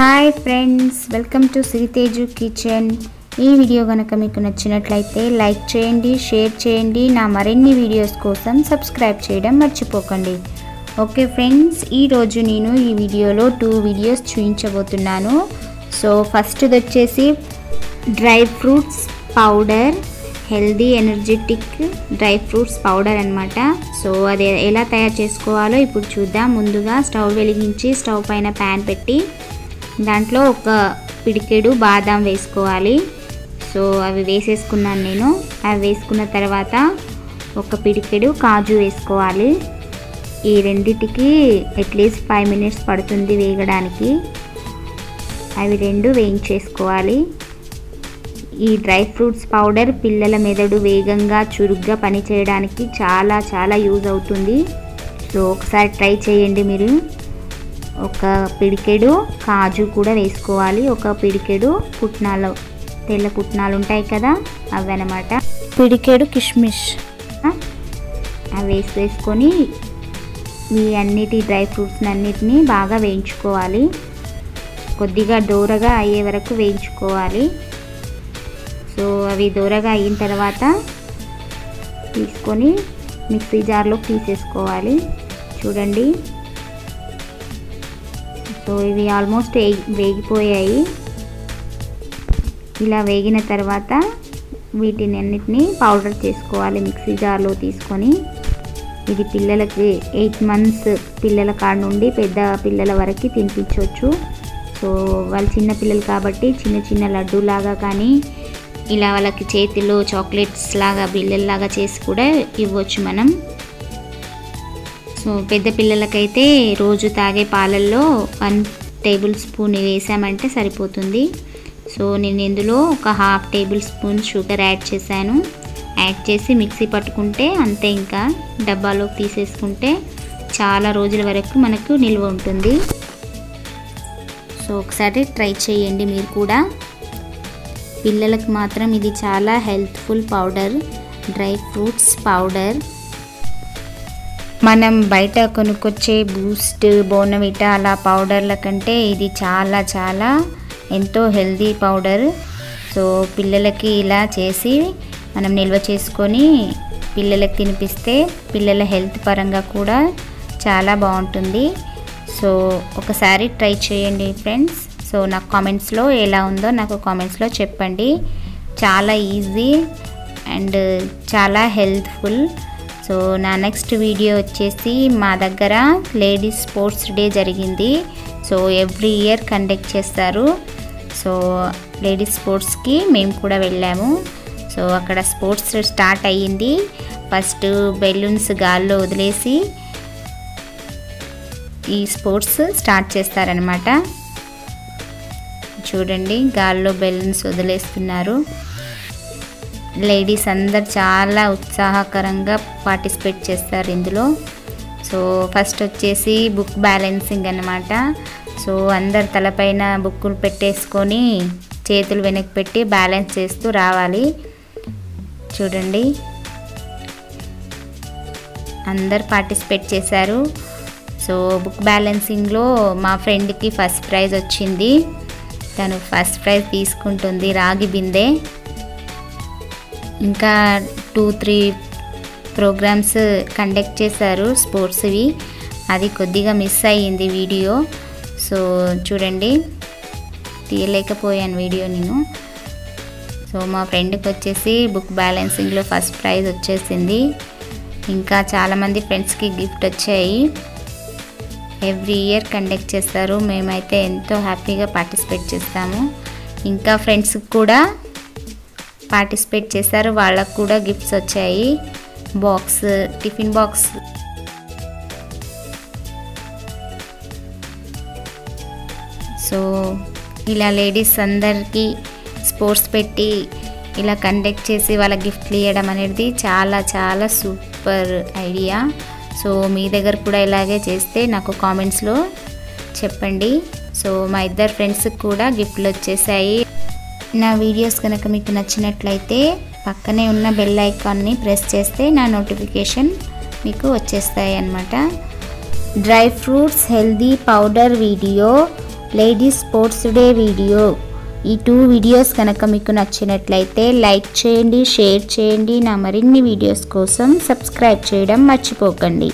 Hi friends welcome to Sriteju kitchen ఈ video కనుక మీకు నచ్చినట్లయితే లైక్ చేయండి షేర్ చేయండి. నా మరిన్ని వీడియోస్ కోసం సబ్స్క్రైబ్ చేయడం మర్చిపోకండి. ఓకే ఫ్రెండ్స్ ఈరోజు నేను ఈ వీడియోలో టూ వీడియోస్ చూపించబోతున్నాను సో ఫస్ట్ది వచ్చేసి dry fruits powder healthy energetic dry fruits powder అనమాట సో అది ఎలా తయారు చేసుకోవాలో ఇప్పుడు చూద్దాం. ముందుగా స్టవ్ వెలిగించి స్టవ్ పైన ప్యాన్ పెట్టి దాంట్లో ఒక పిడికెడు బాదాం వేసుకోవాలి. సో అవి వేసేసుకున్నాను నేను. అవి వేసుకున్న తర్వాత ఒక పిడికెడు కాజు వేసుకోవాలి. ఈ రెండిటికి అట్లీస్ట్ ఫైవ్ మినిట్స్ పడుతుంది వేగడానికి. అవి రెండు వేయించేసుకోవాలి. ఈ డ్రై ఫ్రూట్స్ పౌడర్ పిల్లల మెదడు వేగంగా చురుగ్గా పనిచేయడానికి చాలా చాలా యూజ్ అవుతుంది. సో ఒకసారి ట్రై చేయండి మీరు. ఒక పిడికెడు కాజు కూడా వేసుకోవాలి. ఒక పిడికెడు పుట్నాలు తెల్ల పుట్నాలు ఉంటాయి కదా అవి అనమాట పిడికెడు కిష్మిష్. అవి వేసి వేసుకొని ఈ అన్నిటి డ్రై ఫ్రూట్స్ అన్నిటినీ బాగా వేయించుకోవాలి. కొద్దిగా దూరగా అయ్యే వరకు వేయించుకోవాలి. సో అవి దూరగా అయిన తర్వాత తీసుకొని మిక్సీ జార్లో తీసేసుకోవాలి. చూడండి. సో ఇవి ఆల్మోస్ట్ వేగిపోయాయి. ఇలా వేగిన తర్వాత వీటిని అన్నిటిని పౌడర్ చేసుకోవాలి మిక్సీ జార్లో తీసుకొని. ఇది పిల్లలకి ఎయిట్ మంత్స్ పిల్లల కాడ నుండి పెద్ద పిల్లల వరకు తినిపించవచ్చు. సో వాళ్ళు చిన్న పిల్లలు కాబట్టి చిన్న చిన్న లడ్డూలాగా కానీ ఇలా వాళ్ళకి చేతిలో చాక్లెట్స్ లాగా బిల్లల్లాగా చేసి కూడా ఇవ్వచ్చు మనం. సో పెద్ద పిల్లలకైతే రోజు తాగే పాలల్లో వన్ టేబుల్ స్పూన్ వేసామంటే సరిపోతుంది. సో నేను ఇందులో ఒక half tablespoon sugar add చేశాను. యాడ్ చేసి మిక్సీ పట్టుకుంటే అంతే ఇంకా. డబ్బాలోకి తీసేసుకుంటే చాలా రోజుల వరకు మనకు నిల్వ ఉంటుంది. సో ఒకసారి ట్రై చేయండి మీరు కూడా. పిల్లలకు మాత్రం ఇది చాలా healthful powder dry fruits powder. మనం బయట కొనుక్కొచ్చే బూస్ట్ బోనవిటా అలా పౌడర్ల కంటే ఇది చాలా చాలా ఎంతో హెల్దీ పౌడర్. సో పిల్లలకి ఇలా చేసి మనం నిల్వ చేసుకొని పిల్లలకి తినిపిస్తే పిల్లల హెల్త్ పరంగా కూడా చాలా బాగుంటుంది. సో ఒకసారి ట్రై చేయండి ఫ్రెండ్స్. సో నాకు కామెంట్స్లో ఎలా ఉందో నాకు కామెంట్స్లో చెప్పండి. చాలా ఈజీ అండ్ చాలా హెల్త్ఫుల్. సో నా నెక్స్ట్ వీడియో వచ్చేసి మా దగ్గర లేడీస్ స్పోర్ట్స్ డే జరిగింది. సో ఎవ్రీ ఇయర్ కండక్ట్ చేస్తారు. సో లేడీస్ స్పోర్ట్స్కి మేము కూడా వెళ్ళాము. సో అక్కడ స్పోర్ట్స్ స్టార్ట్ అయ్యింది. ఫస్ట్ బెలూన్స్ గాల్లో వదిలేసి ఈ స్పోర్ట్స్ స్టార్ట్ చేస్తారనమాట చూడండి గాల్లో బెలూన్స్ వదిలేస్తున్నారు. లేడీస్ అందరు చాలా ఉత్సాహకరంగా పార్టిసిపేట్ చేస్తారు ఇందులో. సో ఫస్ట్ వచ్చేసి బుక్ బ్యాలెన్సింగ్ అనమాట సో అందరు తలపైన బుక్కులు పెట్టేసుకొని చేతులు వెనక్కి పెట్టి బ్యాలెన్స్ చేస్తూ రావాలి. చూడండి. అందరు పార్టిసిపేట్ చేశారు. సో బుక్ బ్యాలెన్సింగ్లో మా ఫ్రెండ్కి ఫస్ట్ ప్రైజ్ వచ్చింది. తను ఫస్ట్ ప్రైజ్ తీసుకుంటుంది రాగి బిందె. ఇంకా టూ త్రీ ప్రోగ్రామ్స్ కండక్ట్ చేశారు స్పోర్ట్స్వి. అది కొద్దిగా మిస్ అయ్యింది వీడియో. సో చూడండి. తీయలేకపోయాను వీడియో నేను. సో మా ఫ్రెండ్కి వచ్చేసి బుక్ బ్యాలెన్సింగ్లో ఫస్ట్ ప్రైజ్ వచ్చేసింది. ఇంకా చాలామంది ఫ్రెండ్స్కి గిఫ్ట్ వచ్చాయి. ఎవ్రీ ఇయర్ కండక్ట్ చేస్తారు. మేమైతే ఎంతో హ్యాపీగా పార్టిసిపేట్ చేస్తాము. ఇంకా ఫ్రెండ్స్కి కూడా పార్టిసిపేట్ చేశారు. వాళ్ళకు కూడా గిఫ్ట్స్ వచ్చాయి. Box tiffin box. సో ఇలా లేడీస్ అందరికీ స్పోర్ట్స్ పెట్టి ఇలా కండక్ట్ చేసి వాళ్ళ గిఫ్ట్లు ఇవ్వడం అనేది చాలా చాలా సూపర్ ఐడియా. సో మీ దగ్గర కూడా ఇలాగే చేస్తే నాకు కామెంట్స్లో చెప్పండి. సో మా ఇద్దరు ఫ్రెండ్స్కి కూడా గిఫ్ట్లు వచ్చేసాయి. నా వీడియోస్ కనుక మీకు నచ్చినట్లయితే పక్కనే ఉన్న బెల్ ఐకాన్ని ప్రెస్ చేస్తే నా నోటిఫికేషన్ మీకు వచ్చేస్తాయి అన్నమాట. Dry fruits healthy powder video ladies sports day video ఈ టూ వీడియోస్ కనుక మీకు నచ్చినట్లయితే లైక్ చేయండి షేర్ చేయండి. నా మరిన్ని వీడియోస్ కోసం సబ్స్క్రైబ్ చేయడం మర్చిపోకండి.